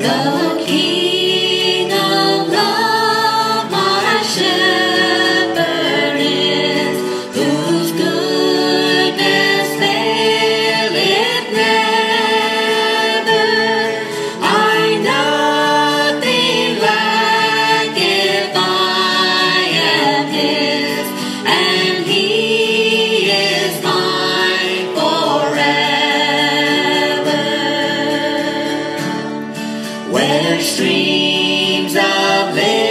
God keep streams of living.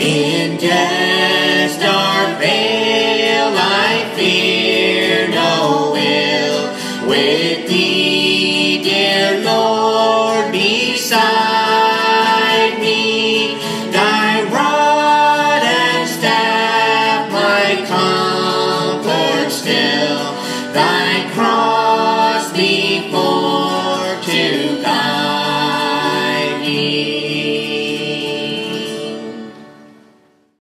In just our vale I fear no ill. With thee, dear Lord, beside me, thy rod and staff my comfort still, thy cross.